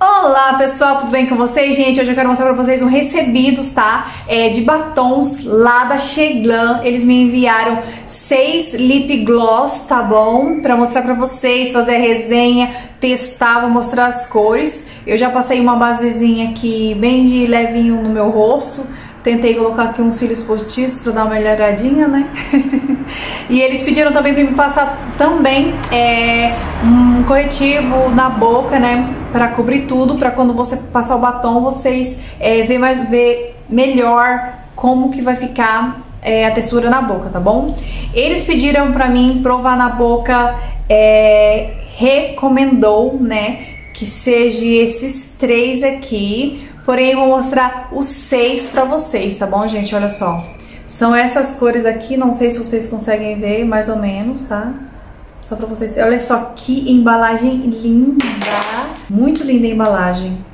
Olá pessoal, tudo bem com vocês? Gente, hoje eu quero mostrar pra vocês um recebidos, tá? É, de batons lá da Cheglan. Eles me enviaram seis lip gloss, tá bom? Pra mostrar pra vocês, fazer a resenha, testar, vou mostrar as cores. Eu já passei uma basezinha aqui bem de levinho no meu rosto. Tentei colocar aqui uns cílios postiços pra dar uma melhoradinha, né? e eles pediram também pra me passar também é, corretivo na boca, né? Pra cobrir tudo, pra quando você passar o batom, vocês é, ver, mais, ver melhor como que vai ficar é, a textura na boca, tá bom? Eles pediram pra mim provar na boca, é, recomendou, né? Que seja esses três aqui Porém, eu vou mostrar os seis pra vocês, tá bom, gente? Olha só. São essas cores aqui, não sei se vocês conseguem ver, mais ou menos, tá? Só pra vocês terem. Olha só que embalagem linda. Muito linda a embalagem.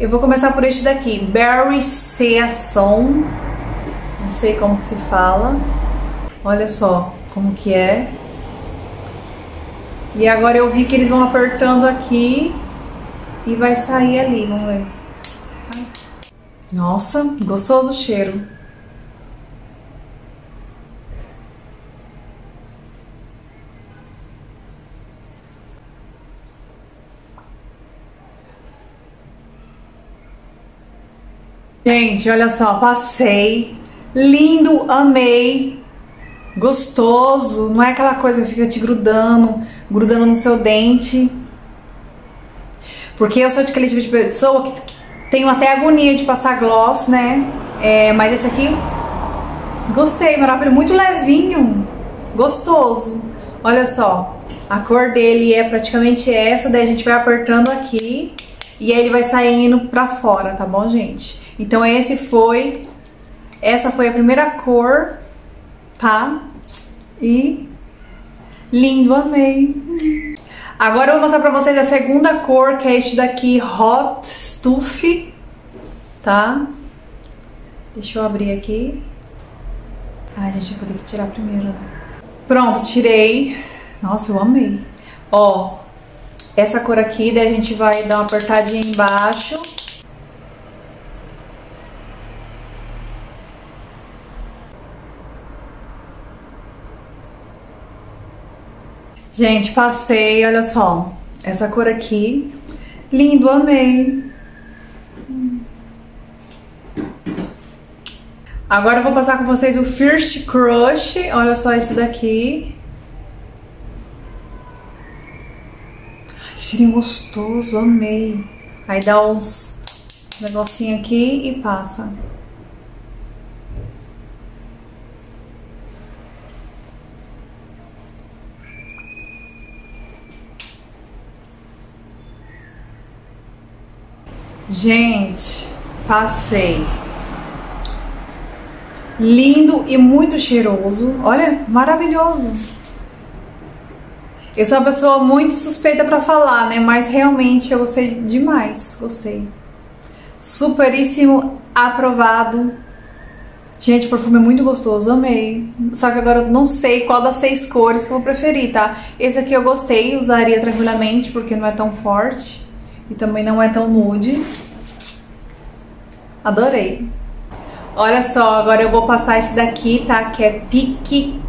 Eu vou começar por este daqui, Berry Season. Não sei como que se fala. Olha só como que é. E agora eu vi que eles vão apertando aqui e vai sair ali, vamos ver. Nossa, gostoso o cheiro. Gente, olha só, passei. Lindo, amei. Gostoso, não é aquela coisa que fica te grudando, grudando no seu dente. Porque eu sou aquele tipo de pessoa que tenho até agonia de passar gloss, né? É, mas esse aqui, gostei, maravilhoso. Muito levinho, gostoso. Olha só, a cor dele é praticamente essa, daí a gente vai apertando aqui e aí ele vai saindo pra fora, tá bom, gente? Então esse foi, essa foi a primeira cor, tá? E lindo, amei. Agora eu vou mostrar pra vocês a segunda cor, que é este daqui, Hot Stuff, tá? Deixa eu abrir aqui. Ai, gente, eu vou ter que tirar primeiro, né? Pronto, tirei. Nossa, eu amei. Ó, essa cor aqui, daí a gente vai dar uma apertadinha embaixo. Gente, passei, olha só. Essa cor aqui. Lindo, amei. Agora eu vou passar com vocês o First Crush. Olha só esse daqui. Que cheirinho gostoso, amei. Aí dá uns negocinho aqui e passa. Gente, passei. Lindo e muito cheiroso. Olha, maravilhoso. Eu sou uma pessoa muito suspeita para falar, né? Mas realmente eu gostei demais. Gostei. Superíssimo, aprovado. Gente, o perfume é muito gostoso, amei. Só que agora eu não sei qual das seis cores que eu vou preferir, tá? Esse aqui eu gostei, usaria tranquilamente porque não é tão forte. E também não é tão nude. Adorei. Olha só, agora eu vou passar esse daqui, tá? Que é Pique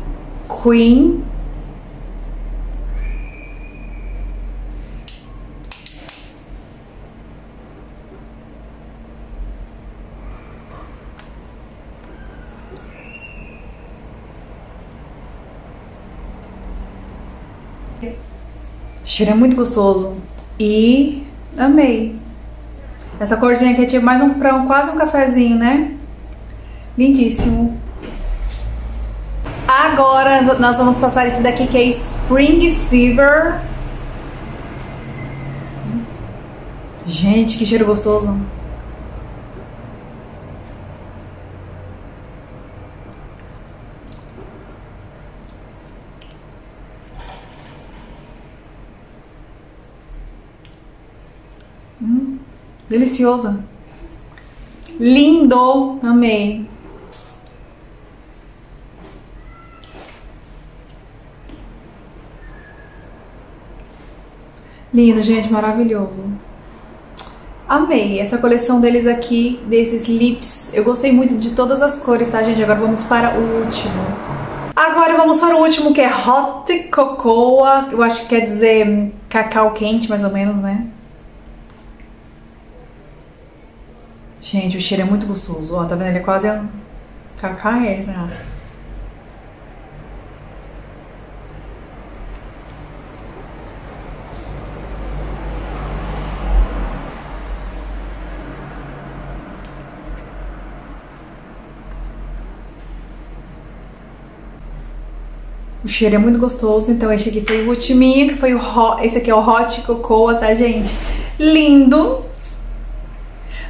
Queen. Cheiro é muito gostoso. E Amei. Essa corzinha aqui tipo mais um um, quase um cafezinho, né? Lindíssimo. Agora nós vamos passar esse daqui que é Spring Fever. Gente, que cheiro gostoso. Deliciosa. Lindo. Amei. Lindo, gente, maravilhoso. Amei essa coleção deles aqui, desses lips. Eu gostei muito de todas as cores, tá, gente? Agora vamos para o último. Agora vamos para o último, que é Hot Cocoa. Eu acho que quer dizer cacau quente, mais ou menos, né? Gente, o cheiro é muito gostoso. Ó, tá vendo? Ele é quase um cacaera. O cheiro é muito gostoso, então esse aqui foi o ultiminho, que foi o hot, esse aqui é o Hot Cocoa, tá, gente? Lindo!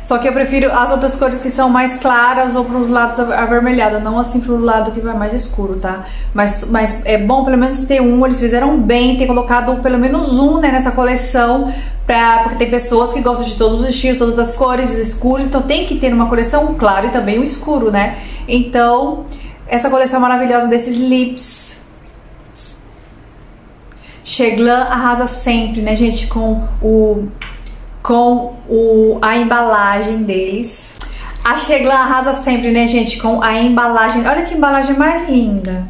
Só que eu prefiro as outras cores que são mais claras ou pros lados avermelhados, não assim pro lado que vai mais escuro, tá? Mas, mas é bom pelo menos ter um, eles fizeram bem ter colocado pelo menos um, né, nessa coleção, pra, porque tem pessoas que gostam de todos os estilos, todas as cores escuras, então tem que ter uma coleção claro e também o escuro, né? Então, essa coleção maravilhosa desses lips Cheglan arrasa sempre, né, gente, com o com o, a embalagem deles. A Cheglan arrasa sempre, né, gente, com a embalagem. Olha que embalagem mais linda.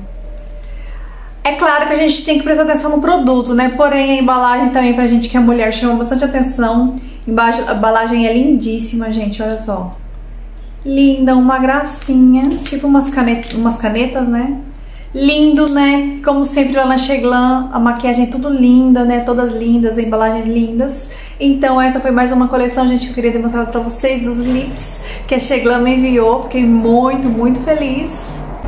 É claro que a gente tem que prestar atenção no produto, né? Porém, a embalagem também pra gente que é mulher chama bastante atenção. A embalagem é lindíssima, gente, olha só. Linda, uma gracinha, tipo umas, canet umas canetas, né? Lindo, né? Como sempre lá na Cheglan, a maquiagem é tudo linda, né? Todas lindas, embalagens lindas. Então essa foi mais uma coleção, gente, que eu queria demonstrar pra vocês dos lips que a Cheglan me enviou. Fiquei muito, muito feliz.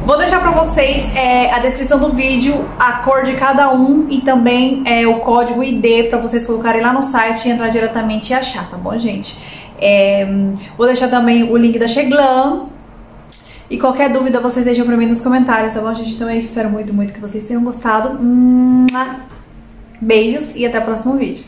Vou deixar pra vocês é, a descrição do vídeo, a cor de cada um e também é, o código ID pra vocês colocarem lá no site e entrar diretamente e achar, tá bom, gente? É, vou deixar também o link da Cheglan e qualquer dúvida vocês deixam pra mim nos comentários, tá bom, gente? Então eu espero muito, muito que vocês tenham gostado. Beijos e até o próximo vídeo.